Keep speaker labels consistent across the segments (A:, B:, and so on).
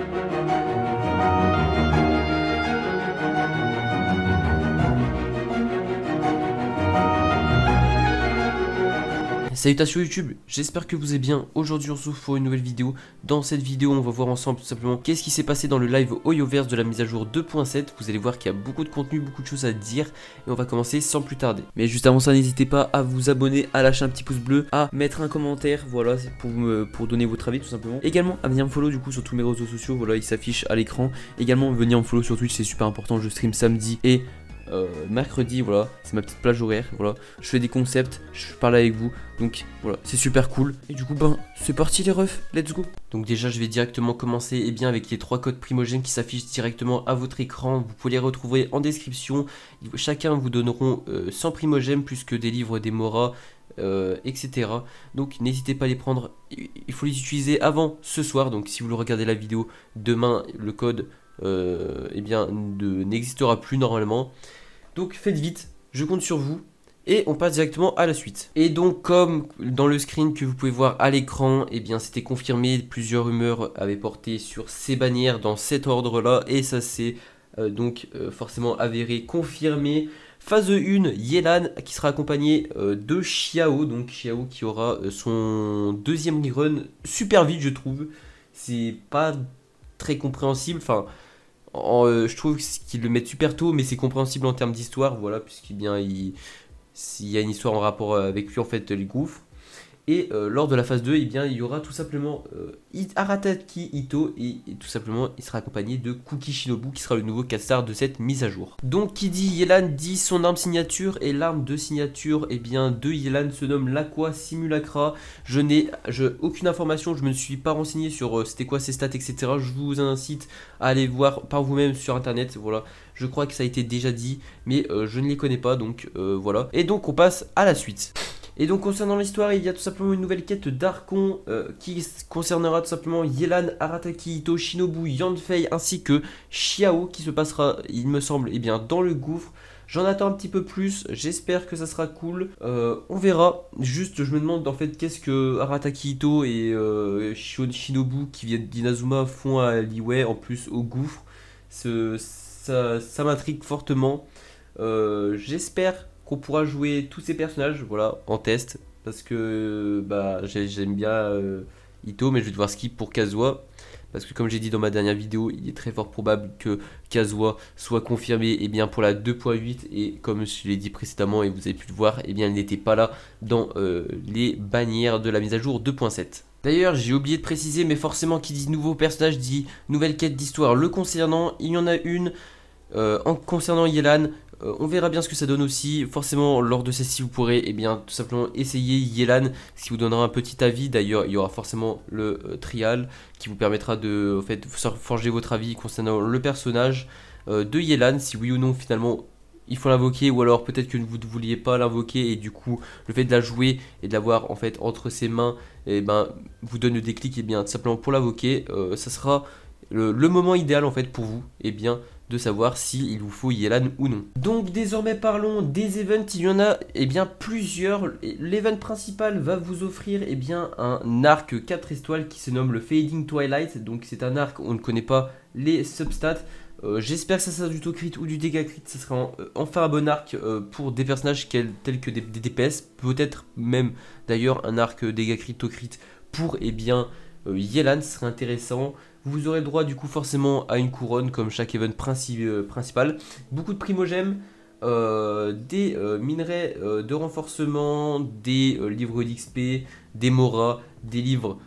A: Música Salutations YouTube, j'espère que vous allez bien. Aujourd'hui on se retrouve pour une nouvelle vidéo. Dans cette vidéo on va voir ensemble tout simplement qu'est-ce qui s'est passé dans le live Oyoverse de la mise à jour 2.7. Vous allez voir qu'il y a beaucoup de contenu, beaucoup de choses à dire et on va commencer sans plus tarder. Mais juste avant ça n'hésitez pas à vous abonner, à lâcher un petit pouce bleu, à mettre un commentaire, voilà pour, me, pour donner votre avis tout simplement. Également à venir me follow du coup sur tous mes réseaux sociaux, voilà il s'affiche à l'écran. Également venir me follow sur Twitch c'est super important, je stream samedi et euh, mercredi, voilà, c'est ma petite plage horaire, voilà, je fais des concepts, je parle avec vous, donc voilà, c'est super cool. Et du coup, ben, c'est parti les refs, let's go. Donc déjà, je vais directement commencer, et eh bien, avec les trois codes primogènes qui s'affichent directement à votre écran, vous pouvez les retrouver en description, chacun vous donneront 100 euh, primogènes, plus que des livres, des moras, euh, etc. Donc n'hésitez pas à les prendre, il faut les utiliser avant ce soir, donc si vous le regardez la vidéo demain, le code eh bien n'existera plus normalement. Donc faites vite, je compte sur vous. Et on passe directement à la suite. Et donc comme dans le screen que vous pouvez voir à l'écran, eh bien c'était confirmé, plusieurs rumeurs avaient porté sur ces bannières dans cet ordre là. Et ça s'est euh, donc euh, forcément avéré confirmé. Phase 1, Yelan qui sera accompagné euh, de Xiao. Donc Xiao qui aura son deuxième run super vite je trouve. C'est pas très compréhensible. Enfin euh, je trouve qu'ils le mettent super tôt, mais c'est compréhensible en termes d'histoire, voilà, puisqu'il bien il, s'il y a une histoire en rapport euh, avec lui, en fait, les gouffres. Et euh, lors de la phase 2, eh bien, il y aura tout simplement euh, Arataki Ito et, tout simplement il sera accompagné de Kuki Shinobu qui sera le nouveau 4 star de cette mise à jour. Donc qui dit Yelan dit son arme signature et l'arme de signature eh bien, de Yelan se nomme l'Aqua Simulacra. Je n'ai aucune information, je me suis pas renseigné sur euh, c'était quoi ses stats etc. Je vous incite à aller voir par vous-même sur internet. Voilà, je crois que ça a été déjà dit mais je ne les connais pas donc voilà. Et donc on passe à la suite. Et donc concernant l'histoire, il y a tout simplement une nouvelle quête d'Archon euh, qui concernera tout simplement Yelan, Arataki, Ito, Shinobu, Yanfei ainsi que Xiao qui se passera, il me semble, eh bien, dans le gouffre. J'en attends un petit peu plus, j'espère que ça sera cool. Euh, on verra. Juste, je me demande en fait qu'est-ce que Arataki Ito et euh, Shinobu qui viennent d'Inazuma font à Liwei en plus au gouffre. ça, ça m'intrigue fortement. j'espère qu'on pourra jouer tous ces personnages voilà, en test. Parce que bah, j'aime bien euh, Ito, mais je vais devoir skip pour Kazuha. Parce que comme j'ai dit dans ma dernière vidéo, il est très fort probable que Kazuha soit confirmé eh bien, pour la 2.8. Et comme je l'ai dit précédemment et vous avez pu le voir, eh bien, il n'était pas là dans euh, les bannières de la mise à jour 2.7. D'ailleurs, j'ai oublié de préciser, mais forcément, qui dit nouveau personnage dit nouvelle quête d'histoire le concernant. Il y en a une euh, en concernant Yelan, euh, on verra bien ce que ça donne aussi. Forcément, lors de celle-ci, vous pourrez eh bien, tout simplement essayer Yelan, ce qui vous donnera un petit avis. D'ailleurs, il y aura forcément le euh, trial qui vous permettra de en forger votre avis concernant le personnage euh, de Yelan, si oui ou non finalement il faut l'invoquer ou alors peut-être que vous ne vouliez pas l'invoquer et du coup le fait de la jouer et de l'avoir en fait entre ses mains eh ben vous donne le déclic et eh bien tout simplement pour l'invoquer ça sera le, le, moment idéal en fait pour vous et eh bien de savoir s'il vous faut Yelan ou non. Donc désormais parlons des events, il y en a eh bien plusieurs. L'event principal va vous offrir eh bien un arc 4 étoiles qui se nomme le Fading Twilight. Donc c'est un arc, on ne connaît pas les substats. Euh, j'espère que ça sera du crit ou du dégât crit, ça sera euh, enfin un bon arc euh, pour des personnages tels que des, DPS, peut-être même d'ailleurs un arc au crit pour eh bien Yelan, ce serait intéressant. Vous aurez droit du coup forcément à une couronne comme chaque event euh, principal. Beaucoup de primogèmes, euh, des euh, minerais de renforcement, des livres d'XP, des moras, des livres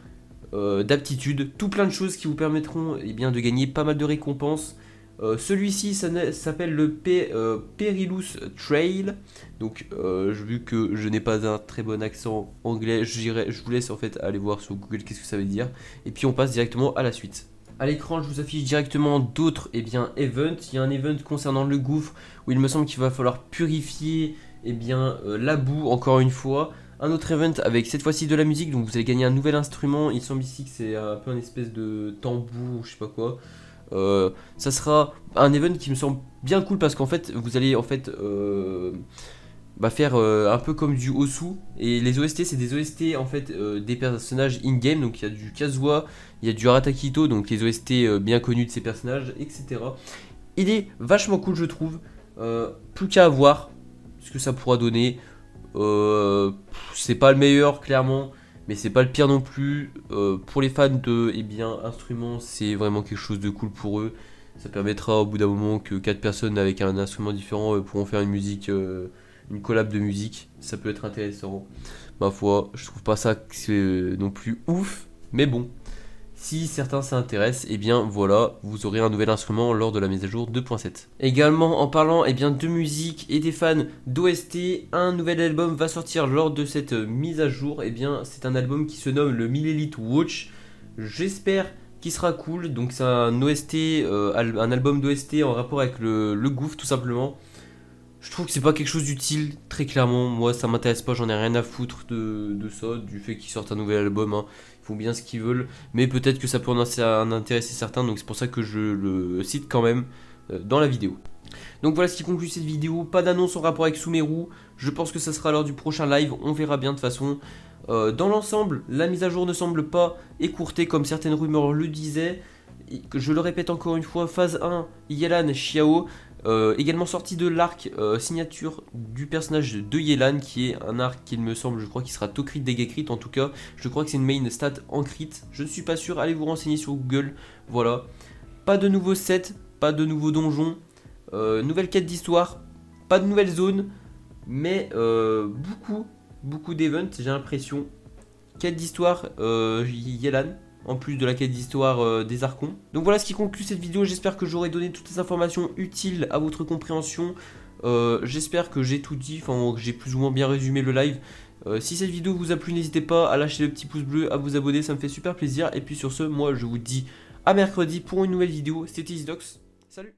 A: d'aptitude, tout plein de choses qui vous permettront eh bien, de gagner pas mal de récompenses. Celui-ci s'appelle le Perilous Trail. Donc, vu que je n'ai pas un très bon accent anglais, je, vous laisse en fait aller voir sur Google qu'est-ce que ça veut dire. Et puis, on passe directement à la suite. À l'écran, je vous affiche directement d'autres eh bien, events. Il y a un event concernant le gouffre où il me semble qu'il va falloir purifier eh bien, euh, la boue encore une fois. Un autre event avec cette fois-ci de la musique, donc vous allez gagner un nouvel instrument. Il semble ici que c'est un peu une espèce de tambour ou je sais pas quoi. Euh, ça sera un event qui me semble bien cool parce qu'en fait vous allez en fait euh, bah, faire un peu comme du Osu. Et les OST, c'est des OST en fait des personnages in-game. Donc il y a du Kazuha, il y a du Aratakito, donc les OST bien connus de ces personnages, etc. Il est vachement cool, je trouve. plus qu'à voir ce que ça pourra donner. c'est pas le meilleur, clairement mais c'est pas le pire non plus. Euh, pour les fans de eh bien, instruments, c'est vraiment quelque chose de cool pour eux. Ça permettra au bout d'un moment que 4 personnes avec un instrument différent euh, pourront faire une musique, euh, une collab de musique. Ça peut être intéressant. Ma foi, je trouve pas ça non plus ouf, mais bon. Si certains s'intéressent, eh bien voilà, vous aurez un nouvel instrument lors de la mise à jour 2.7. Également en parlant eh bien, de musique et des fans d'OST, un nouvel album va sortir lors de cette mise à jour. Eh bien c'est un album qui se nomme le Millelite Watch. J'espère qu'il sera cool. Donc c'est un OST, euh, un album d'OST en rapport avec le gouffre tout simplement. Je trouve que c'est pas quelque chose d'utile, très clairement. Moi, ça m'intéresse pas, j'en ai rien à foutre de, ça, du fait qu'ils sortent un nouvel album. Hein font bien ce qu'ils veulent, mais peut-être que ça peut en intéresser certains, donc c'est pour ça que je le cite quand même euh, dans la vidéo. Donc voilà ce qui conclut cette vidéo, pas d'annonce en rapport avec Sumeru, je pense que ça sera lors du prochain live, on verra bien de toute façon. Euh, dans l'ensemble, la mise à jour ne semble pas écourtée comme certaines rumeurs le disaient. Je le répète encore une fois, phase 1, Yelan Xiao, euh, également sorti de l'arc euh, signature du personnage de Yelan, qui est un arc qu'il me semble, je crois qu'il sera Tokrit Degekrit en tout cas. Je crois que c'est une main stat en crit. Je ne suis pas sûr, allez vous renseigner sur Google. Voilà. Pas de nouveaux sets, pas de nouveaux donjons. Euh, nouvelle quête d'histoire, pas de nouvelles zones, mais beaucoup, beaucoup d'events, j'ai l'impression. Quête d'histoire, Yelan, en plus de la quête d'histoire euh, des archons. Donc voilà ce qui conclut cette vidéo, j'espère que j'aurai donné toutes les informations utiles à votre compréhension. Euh, j'espère que j'ai tout dit, enfin que j'ai plus ou moins bien résumé le live. Euh, si cette vidéo vous a plu, n'hésitez pas à lâcher le petit pouce bleu, à vous abonner, ça me fait super plaisir. Et puis sur ce, moi je vous dis à mercredi pour une nouvelle vidéo. C'était EasyDocs, salut